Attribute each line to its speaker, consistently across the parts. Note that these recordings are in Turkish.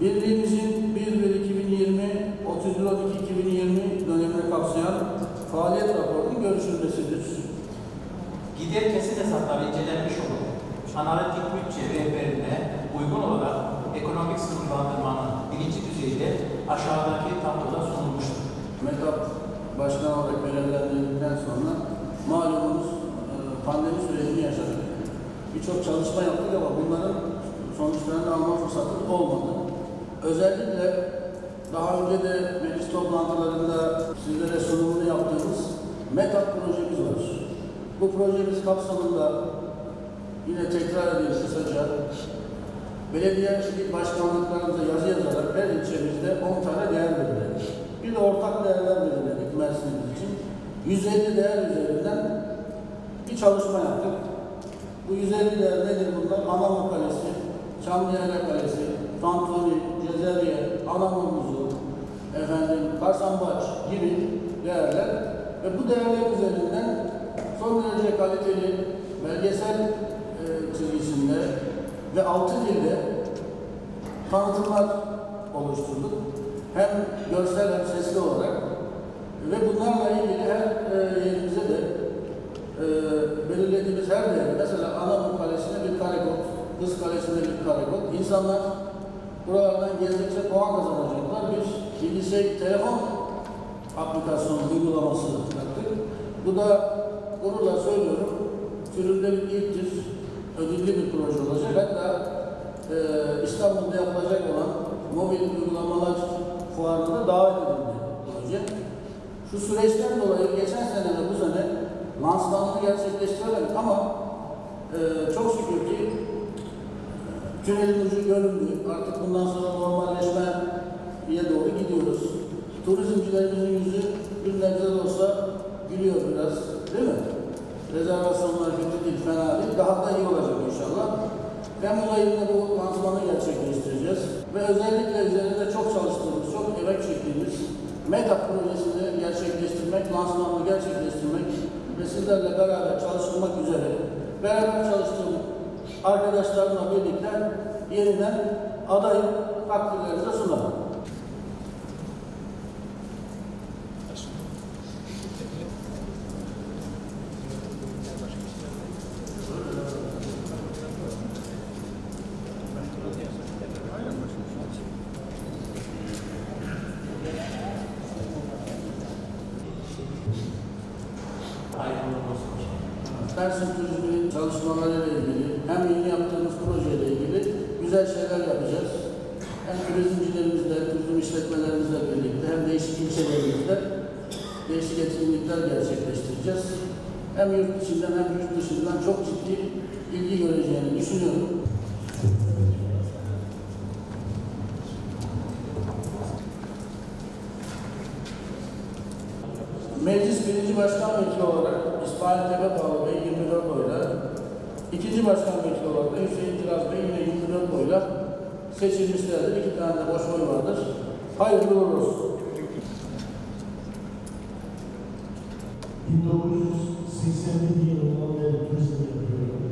Speaker 1: Birliğimizin 1-1-2020-31-12-2020 dönemine kapsayan faaliyet raporunun görüşülmesidir. Gider kesin hesapları incelenmiş olur. Analitik bütçe rehberine uygun olarak ekonomik sınıflandırmanın birinci düzeyde aşağıdaki tabloda sunulmuştur.
Speaker 2: Metap başkan olarak görevlendirildikten sonra malumunuz e, pandemi sürecini yaşadık. Birçok çalışma yaptık ama bunların sonuçlarını alma fırsatı olmadı. Özellikle daha önce de meclis toplantılarında sizlere sunumunu yaptığımız METAP projemiz var. Bu projemiz kapsamında yine tekrar edeyim kısaca belediyeçilik başkanlıklarımıza yazı yazarak her ilçemizde 10 tane değer belirledik. Bir de ortak değerler belirledik Mersin'imiz için. 150 değer üzerinden bir çalışma yaptık. Bu 150 değer nedir bunlar? Anamur Kalesi, Çamlıyayla Kalesi, Tantuni, Cezeriye, Anamurmuzu, efendim, Karsambaç gibi değerler ve bu değerler üzerinden son derece kaliteli belgesel e, çizgisinde ve altı dilde tanıtımlar oluşturduk. Hem görsel hem sesli olarak ve bunlarla ilgili her e, yerimize de e, belirlediğimiz her değeri, mesela Anamur Kalesi'ne bir karekod, Kız Kalesi'ne bir karekod. İnsanlar buralardan gezdikçe puan kazanacaklar. Bir bilgisayar, telefon aplikasyon uygulaması yaptık. Bu da gururla söylüyorum, türünde bir ilktir, ödüllü bir proje olacak. Hatta e, İstanbul'da yapılacak olan mobil uygulamalar fuarına da davet edildi proje. Şu süreçten dolayı geçen sene ve bu sene lansmanını gerçekleştiremedik ama e, çok şükür ki e, tünelin ucu göründü. Artık bundan sonra normalleşmeye doğru gidiyoruz. Turizmcilerimizin yüzü bir de olsa gülüyor biraz, değil mi? Rezervasyonlar kötü değil, fena değil. Daha da iyi olacak inşallah. Temmuz ayında bu lansmanı gerçekleştireceğiz. Ve özellikle üzerinde çok çalıştığımız, çok emek çektiğimiz METAP projesini gerçekleştirmek, lansmanını gerçekleştirmek ve sizlerle beraber çalışılmak üzere beraber çalıştığım arkadaşlarımla birlikte yeniden adayım takdirlerinize sunarım. Mersin Turizmi'nin çalışmalarıyla ilgili hem yeni yaptığımız projeyle ilgili güzel şeyler yapacağız. Hem turizmcilerimizle, turizm işletmelerimizle birlikte hem değişik ilçelerimizde değişik etkinlikler gerçekleştireceğiz. Hem yurt içinden hem yurt dışından çok ciddi ilgi göreceğini düşünüyorum. Meclis birinci başkan vekili olarak İsmail Tepebağlı Bey 24 oyla, ikinci başkan vekili olarak da Hüseyin Kiraz Bey yine 24 oyla seçilmişlerdir. İki tane de boş oy vardır. Hayırlı uğurlu olsun.
Speaker 3: 1987 yılından beri turizm yapıyorum.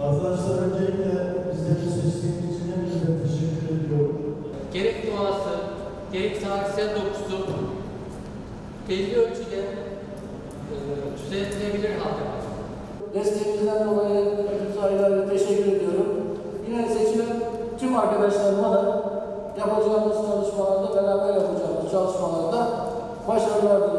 Speaker 3: Arkadaşlar öncelikle bizleri seçtiğiniz için hepinize teşekkür ediyorum.
Speaker 4: gerek doğası, gerek tarihsel dokusu belli ölçüde e, düzenlenebilir halde var.
Speaker 2: Desteğinizden dolayı hepinize ayrı ayrı teşekkür ediyorum. Yine seçilen tüm arkadaşlarıma da yapacağımız çalışmalarda, beraber yapacağımız çalışmalarda başarılar diliyorum.